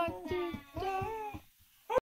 one, two,